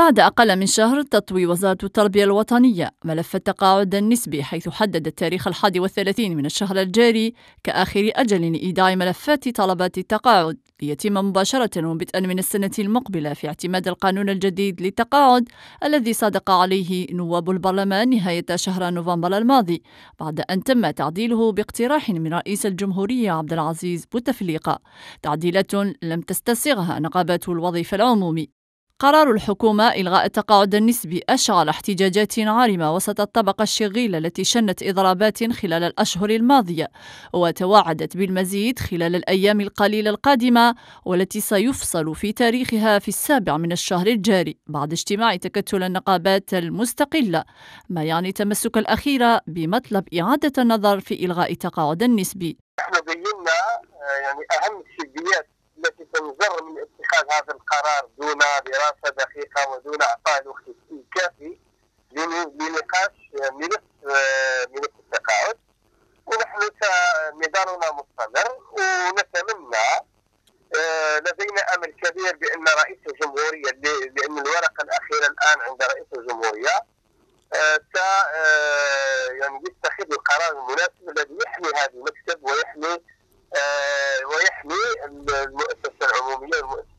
بعد أقل من شهر تطوي وزارة التربية الوطنية ملف التقاعد النسبي حيث حددت تاريخ الحادي والثلاثين من الشهر الجاري كآخر أجل لإيداع ملفات طلبات التقاعد ليتم مباشرة وبدءا من السنة المقبلة في اعتماد القانون الجديد للتقاعد الذي صادق عليه نواب البرلمان نهاية شهر نوفمبر الماضي بعد أن تم تعديله باقتراح من رئيس الجمهورية عبد العزيز بوتفليقة تعديلات لم تستسغها نقابات الوظيفة العمومي. قرار الحكومة إلغاء التقاعد النسبي أشعل احتجاجات عارمة وسط الطبقة الشغيلة التي شنت إضرابات خلال الأشهر الماضية وتواعدت بالمزيد خلال الأيام القليلة القادمة والتي سيفصل في تاريخها في السابع من الشهر الجاري بعد اجتماع تكتل النقابات المستقلة ما يعني تمسك الأخيرة بمطلب إعادة النظر في إلغاء التقاعد النسبي. إحنا بينا يعني أهم السلبيات التي تنجر من اتخاذ هذا القرار دون دراسة دقيقة ودون أعطاء الوقت الكافي لنقاش ملف ملف التقاعد. ونحن نضالنا مستمر ونتمنى آه، لدينا أمل كبير بأن رئيس الجمهورية لأن الورقة الأخيرة الآن عند رئيس الجمهورية آه، آه، يعني يتخذ القرار المناسب الذي يحمي هذا المكتب ويحمي ويحمي المؤسسة العمومية والمؤسسة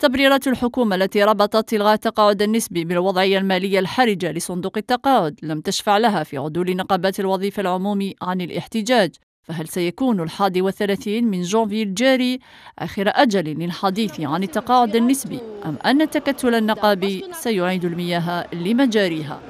تبريرات الحكومة التي ربطت إلغاء التقاعد النسبي بالوضعية المالية الحرجة لصندوق التقاعد لم تشفع لها في عدول نقابات الوظيفة العمومي عن الاحتجاج فهل سيكون الحادي والثلاثين من جونفي الجاري آخر أجل للحديث عن التقاعد النسبي أم أن التكتل النقابي سيعيد المياه لمجاريها؟